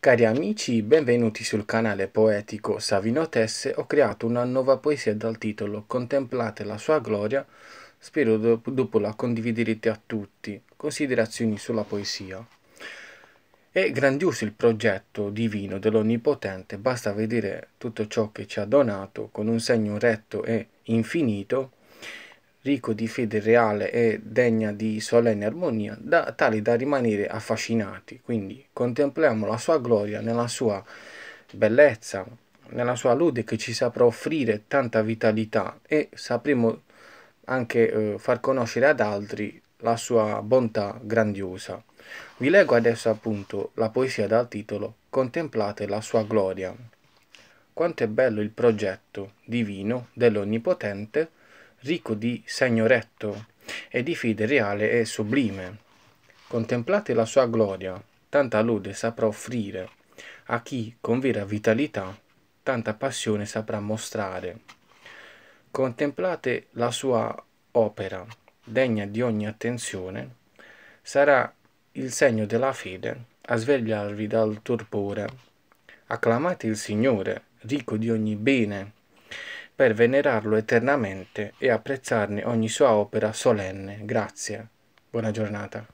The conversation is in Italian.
Cari amici, benvenuti sul canale poetico Savino Tesse. Ho creato una nuova poesia dal titolo Contemplate la sua gloria. Spero dopo la condividerete a tutti. Considerazioni sulla poesia. È grandioso il progetto divino dell'Onnipotente, basta vedere tutto ciò che ci ha donato con un segno retto e infinito ricco di fede reale e degna di solenne armonia, da, tali da rimanere affascinati. Quindi contempliamo la sua gloria nella sua bellezza, nella sua lode che ci saprà offrire tanta vitalità e sapremo anche eh, far conoscere ad altri la sua bontà grandiosa. Vi leggo adesso appunto la poesia dal titolo Contemplate la sua gloria. Quanto è bello il progetto divino dell'Onnipotente ricco di segno retto e di fede reale e sublime. Contemplate la sua gloria, tanta lode saprà offrire a chi con vera vitalità tanta passione saprà mostrare. Contemplate la sua opera, degna di ogni attenzione, sarà il segno della fede a svegliarvi dal torpore. Acclamate il Signore, ricco di ogni bene, per venerarlo eternamente e apprezzarne ogni sua opera solenne. Grazie. Buona giornata.